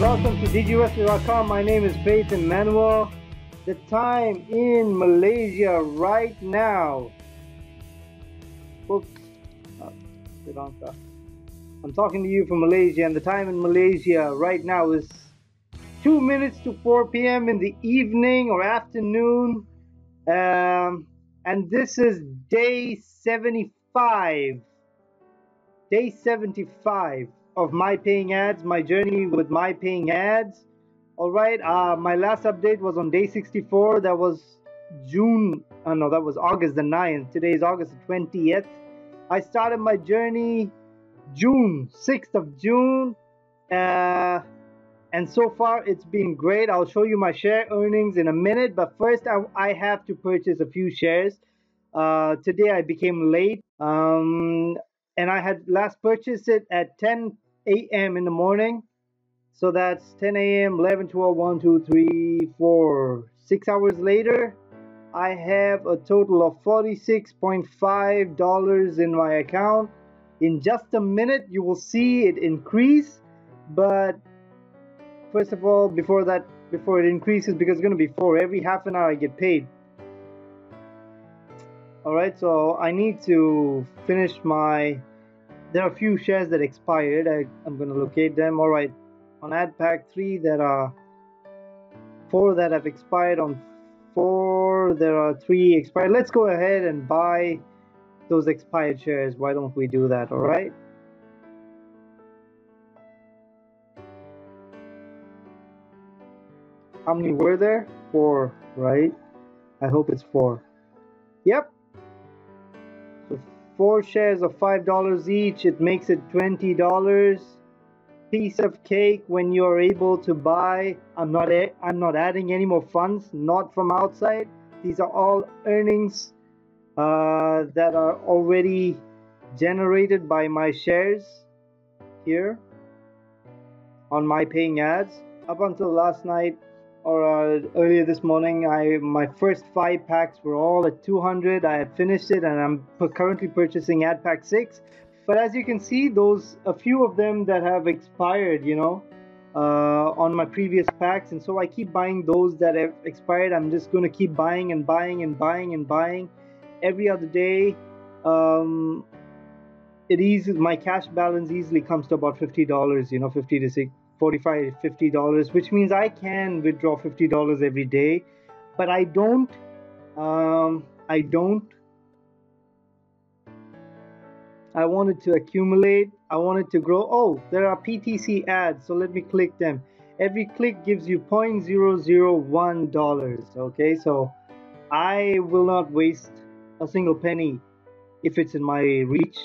welcome to DigiVestor.com. My name is Faith Emmanuel. The time in Malaysia right now. Oops. Oh, stuff. I'm talking to you from Malaysia, and the time in Malaysia right now is 2 minutes to 4 p.m. in the evening or afternoon. Um, and this is day 75. Day 75 of my paying ads, my journey with my paying ads. All right, uh, my last update was on day 64. That was June, uh, no, that was August the 9th. Today is August the 20th. I started my journey June, 6th of June. Uh, and so far it's been great. I'll show you my share earnings in a minute, but first I, I have to purchase a few shares. Uh, today I became late. Um, and I had last purchased it at 10 a.m. in the morning. So that's 10 a.m., 11, 12, 1, 2, 3, 4. Six hours later, I have a total of $46.5 in my account. In just a minute, you will see it increase. But first of all, before that, before it increases, because it's going to be four, every half an hour I get paid. Alright, so I need to finish my there are a few shares that expired. I, am going to locate them. All right. On ad pack 3, there are four that have expired. On four, there are three expired. Let's go ahead and buy those expired shares. Why don't we do that? All right. How many were there? Four, right? I hope it's four. Yep, four shares of five dollars each it makes it twenty dollars. Piece of cake when you're able to buy. I'm not i'm not adding any more funds not from outside. These are all earnings uh, that are already generated by my shares here on my paying ads. Up until last night or uh, earlier this morning i my first five packs were all at 200 i had finished it and i'm currently purchasing ad pack 6 but as you can see those a few of them that have expired you know uh, on my previous packs. And so i keep buying those that have expired. I'm just going to keep buying and buying and buying and buying every other day. Um, it eases my cash balance easily comes to about $50 you know 50 to 60 45 50 dollars which means i can withdraw 50 dollars every day. But i don't um, i don't i wanted to accumulate. I wanted to grow. Oh there are ptc ads so let me click them. Every click gives you 0.001 dollars okay? So i will not waste a single penny if it's in my reach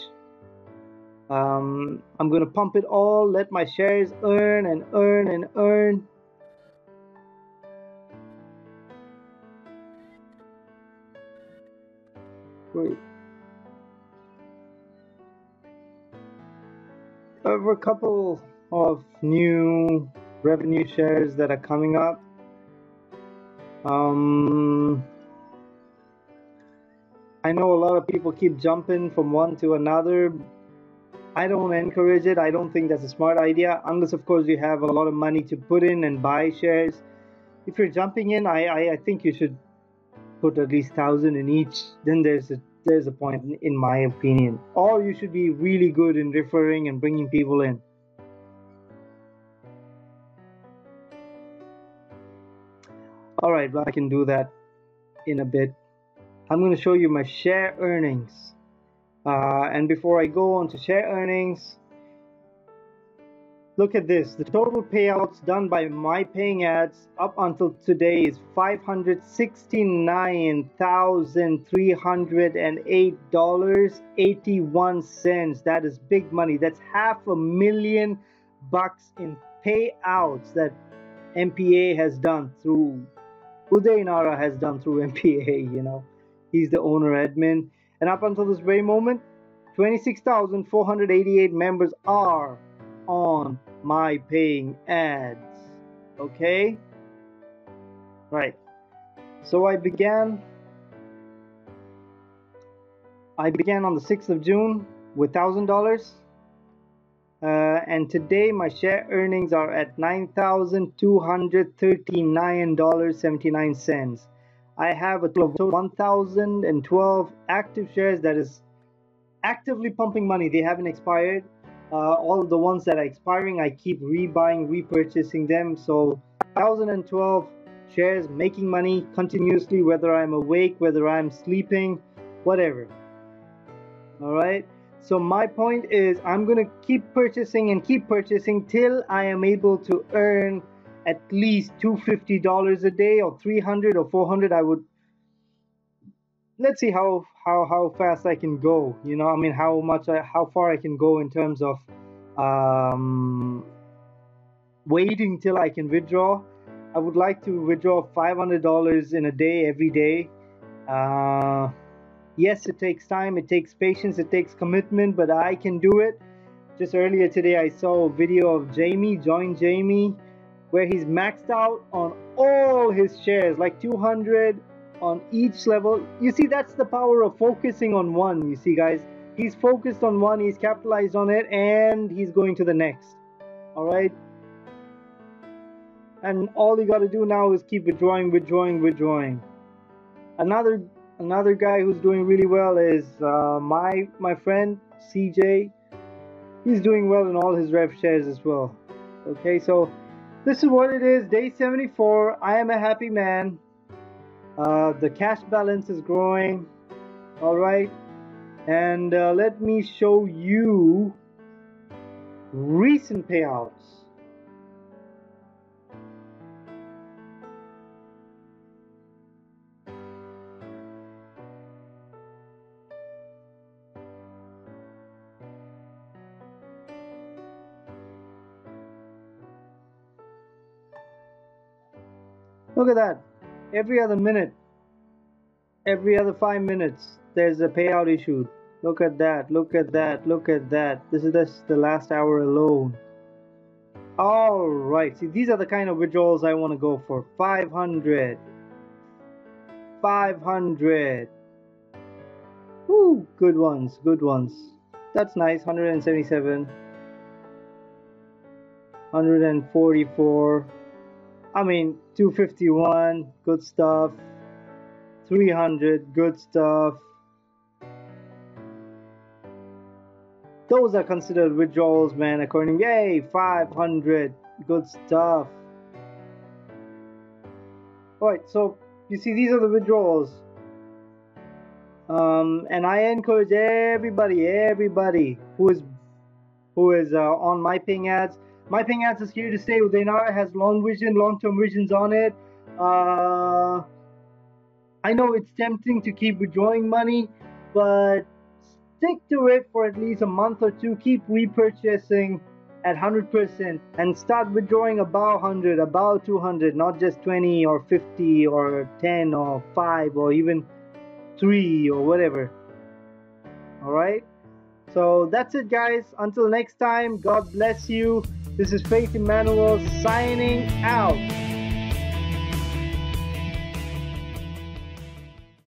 um, I'm gonna pump it all, let my shares earn and earn and earn. Great. Have a couple of new revenue shares that are coming up. Um, I know a lot of people keep jumping from one to another, I don't encourage it. I don't think that's a smart idea, unless, of course, you have a lot of money to put in and buy shares. If you're jumping in, I, I, I think you should put at least thousand in each. Then there's a there's a point, in my opinion. Or you should be really good in referring and bringing people in. All right, I can do that in a bit. I'm going to show you my share earnings. Uh, and before I go on to share earnings, look at this. The total payouts done by my paying ads up until today is $569,308.81. That is big money. That's half a million bucks in payouts that MPA has done through Uday Nara has done through MPA, you know. He's the owner admin and up until this very moment, 26,488 members are on my paying ads. Okay? Right. So I began I began on the 6th of June with $1,000 Uh, and today my share earnings are at $9,239.79. I have a total of 1,012 active shares that is actively pumping money. They haven't expired. Uh, all the ones that are expiring, I keep rebuying, repurchasing them. So 1,012 shares making money continuously, whether I'm awake, whether I'm sleeping, whatever. All right. So my point is I'm going to keep purchasing and keep purchasing till I am able to earn at least $250 a day or 300 or 400 I would let's see how how how fast I can go you know I mean how much I, how far I can go in terms of um, waiting till I can withdraw. I would like to withdraw $500 in a day every day. Uh, yes it takes time it takes patience it takes commitment but i can do it. Just earlier today i saw a video of jamie join jamie where he's maxed out on all his shares like 200 on each level. You see that's the power of focusing on one you see guys. He's focused on one he's capitalized on it and he's going to the next. All right? And all you got to do now is keep withdrawing withdrawing withdrawing. Another another guy who's doing really well is uh, my my friend CJ. He's doing well in all his rev shares as well. Okay, so this is what it is. Day 74. I am a happy man. Uh, the cash balance is growing. All right, and uh, let me show you recent payouts. Look at that. Every other minute, every other five minutes, there's a payout issued. Look at that. Look at that. Look at that. This is just the last hour alone. All right. See, these are the kind of withdrawals I want to go for. 500. 500. Woo, good ones. Good ones. That's nice. 177. 144. I mean, 251, good stuff. 300, good stuff. Those are considered withdrawals, man, according, yay, 500, good stuff. Alright, so you see, these are the withdrawals. Um, and I encourage everybody, everybody who is who is uh, on my paying ads my paying ads is here to stay. Udainara has long vision, long-term visions on it. Uh, I know it's tempting to keep withdrawing money, but stick to it for at least a month or two. Keep repurchasing at 100% and start withdrawing about 100, about 200, not just 20 or 50 or 10 or 5 or even 3 or whatever. All right? So that's it, guys. Until next time, God bless you. This is Faith Emmanuel signing out.